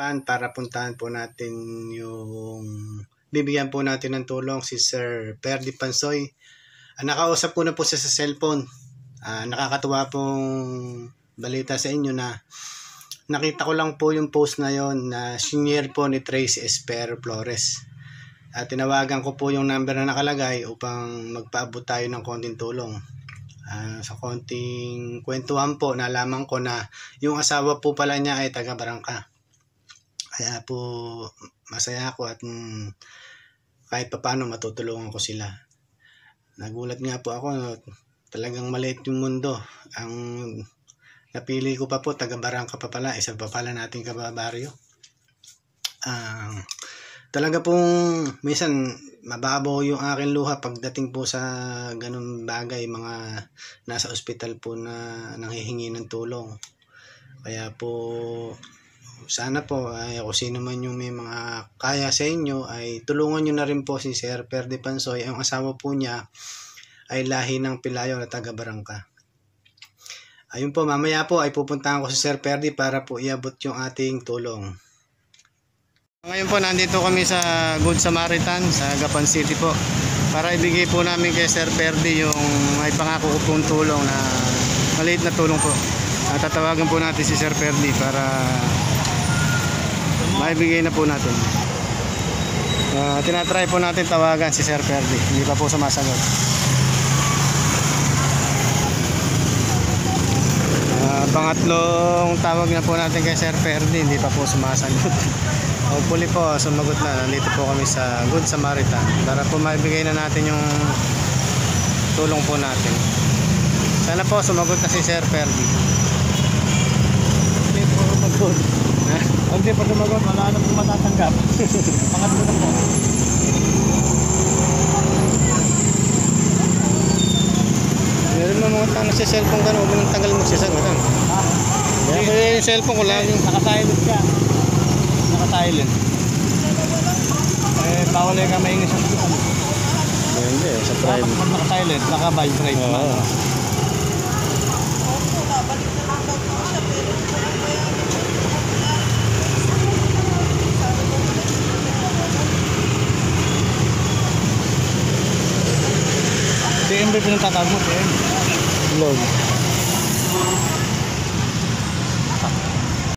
harapan para puntahan po natin yung bibigyan po natin ng tulong si Sir Perdi Pansoy. Ah, nakausap ko na po siya sa cellphone. Ah, nakakatuwa pong balita sa inyo na nakita ko lang po yung post na yon na senior po ni Trace Esper Flores. At tinawagan ko po yung number na nakalagay upang magpaabot tayo ng konting tulong. Ah, sa konting kwentuhan po, nalaman ko na yung asawa po pala niya ay taga Barangka. Kaya po masaya ako at mm, kahit papaano matutulungan ko sila. Nagulat nga po ako, talagang maliit yung mundo. Ang napili ko pa po, taga Barangka pa pala, isa pa pala nating kababaryo. Ah, talaga pong minsan mababaw yung akin luha pagdating po sa ganun bagay mga nasa ospital po na nanghihingi ng tulong kaya po sana po ay kung sino man yung may mga kaya sa inyo ay tulungan nyo na rin po si Sir Perde Pansoy. Ang asawa po niya ay lahi ng Pilayo na taga Barangka. Ayun po mamaya po ay pupuntahan ko si Sir Perdi para po iabot yung ating tulong. Ngayon po nandito kami sa Good Samaritan sa Gapan City po. Para ibigay po namin kay Sir Perdi yung may pangako ko pong tulong na maliit na tulong po. At tatawagan po natin si Sir Perdi para maibigay na po natin. Uh, tinatry po natin tawagan si Sir Perdi. Hindi pa po sumasagot. Uh, pangatlong tawag na po natin kay Sir Perdi. Hindi pa po sumasagot. Hopefully po, sumagot na. Nandito po kami sa Good Samaritan para po maibigay na natin yung tulong po natin. Sana po sumagot na si Sir Ferdi. Hindi po sumagot. Ha? Hindi po sumagot, wala na po matatanggap. Pangatlo na po. Meron mo mga tanong sa cellphone ka na, huwag mo nang tanggal magsasagot. Ha? Kaya kaya yung cellphone ko lagi. Naka-silent ka. Naka-silent. Eh, bawal yung kamay ng isang. Hindi, sa Dapat private. pag naka-silent, naka-vibrate Oo. Ba pinagtatawag mo? Vlog.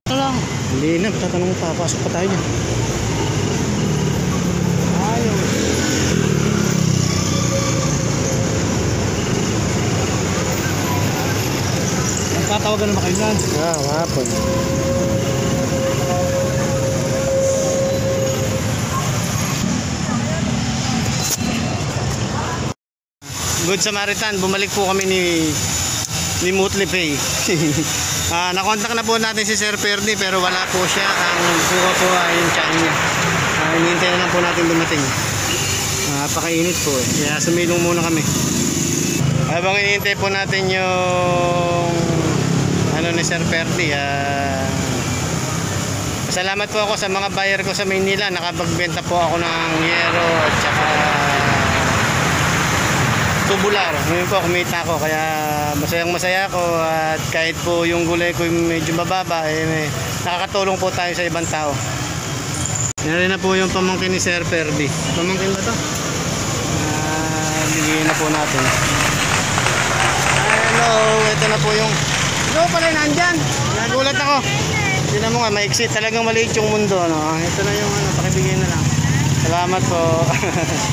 Ito lang. Hindi na, tatanong mo, papasok pa tayo dyan. Ayaw. Nagtatawagan naman kayo dyan. Ah, wapon. Good Samaritan, bumalik po kami ni ni Mutli Pay. ah, nakontak na po natin si Sir Perdi pero wala po siya. Ang buka po ay yung tiyan niya. Ah, hinihintay na lang po natin dumating. Ah, Napakainit po eh. Kaya sumilong muna kami. Habang hinihintay po natin yung ano ni Sir Perdi, ah, Salamat po ako sa mga buyer ko sa Maynila. Nakapagbenta po ako ng yero at saka tubular. Ngayon po kumita ako kaya masayang masaya ako at kahit po yung gulay ko yung medyo mababa eh, may, nakakatulong po tayo sa ibang tao. Yan na po yung pamangkin ni Sir Perdi. Pamangkin ba to? Ah, bigyan na po natin. Hello, ito na po yung Hello pala nandyan. Nagulat ako. Tingnan mo nga, maiksi. Talagang maliit yung mundo. No? Ito na yung ano, pakibigay na lang. Salamat po.